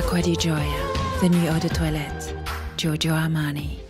Acqua di gioia, the new eau de toilette, Giorgio Armani.